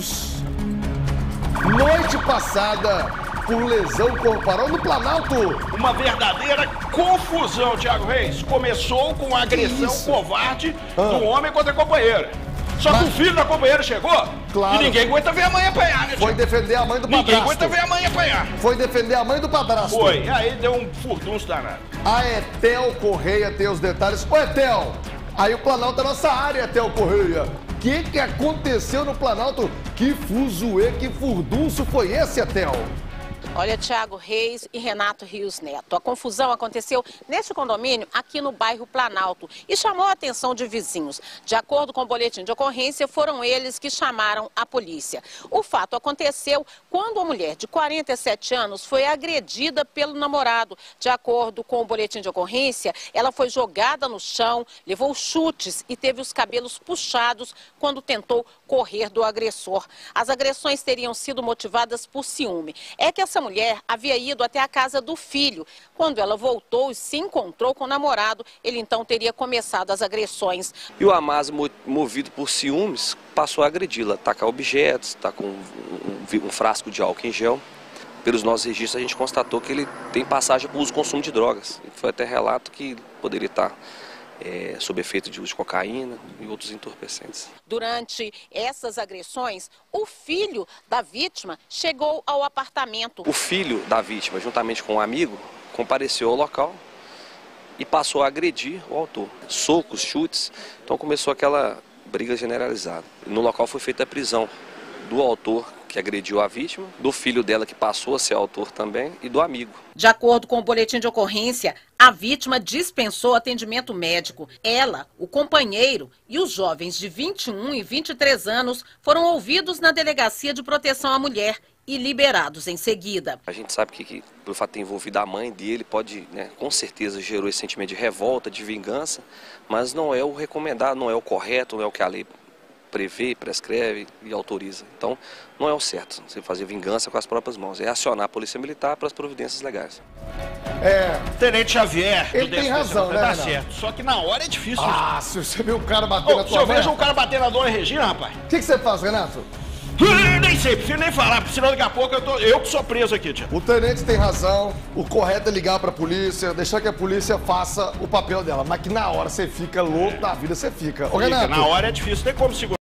detidos noite passada por lesão corporal no Planalto. Uma verdadeira confusão, Thiago Reis. Começou com a agressão covarde Ah. do homem contra a companheira. Só que Mas- o filho da companheira chegou Claro. e ninguém aguenta ver a mãe apanhar, né, Foi Thiago? defender a mãe do Ninguém aguenta padrasto. ver a mãe apanhar. Foi defender a mãe do padrasto. Foi. E aí deu um furdunço danado. A Etel Correia tem os detalhes. Ô, Etel, aí o Planalto é nossa área, Etel Correia. Que, que aconteceu no Planalto? Que fuzuê, que furdunço foi esse, Etel? Olha, Tiago Reis e Renato Rios Neto. A confusão aconteceu neste condomínio aqui no bairro Planalto e chamou a atenção de vizinhos. De acordo com o boletim de ocorrência, foram eles que chamaram a polícia. O fato aconteceu quando a mulher de 47 anos foi agredida pelo namorado. De acordo com o boletim de ocorrência, ela foi jogada no chão, levou chutes e teve os cabelos puxados quando tentou correr do agressor. As agressões teriam sido motivadas por ciúme. É que essa mulher havia ido até a casa do filho. Quando ela voltou e se encontrou com o namorado, ele então teria começado as agressões. E o Hamas, mo- movido por ciúmes, passou a agredi-la, atacar objetos, tá com um, um- frasco de álcool em gel. Pelos nossos registros, a gente constatou que ele tem passagem por uso e consumo de drogas. Foi até relato que poderia estar eh, sob efeito de uso de cocaína e outros entorpecentes. Durante essas agressões, o filho da vítima chegou ao apartamento. O filho da vítima, juntamente com um amigo, compareceu ao local e passou a agredir o autor. Socos, chutes, então começou aquela briga generalizada. No local foi feita a prisão do autor que agrediu a vítima, do filho dela que passou a ser autor também e do amigo. De acordo com o boletim de ocorrência, a vítima dispensou atendimento médico. Ela, o companheiro e os jovens de 21 e 23 anos foram ouvidos na Delegacia de Proteção à Mulher e liberados em seguida. A gente sabe que, que pelo fato de ter envolvido a mãe dele, pode, né, com certeza gerou esse sentimento de revolta, de vingança, mas não é o recomendado, não é o correto, não é o que a lei prevê, prescreve e autoriza. Então, não é o certo você fazer vingança com as próprias mãos, é acionar a Polícia Militar para as providências legais. É. Tenente Xavier, Ele tem 10º razão, né, Tá Renato? certo. Só que na hora é difícil. Ah, se você viu o cara bater Ô, na se tua eu mãe. vejo um cara bater na dona Regina, rapaz. O que, que você faz, Renato? eu Nem sei, prefiro nem falar, porque senão daqui a pouco eu, tô, eu que sou preso aqui, tia. O tenente tem razão, o correto é ligar pra polícia, deixar que a polícia faça o papel dela, mas que na hora você fica louco da vida, você fica. Ô, Fica, Renato, Na hora é difícil, tem como segurar.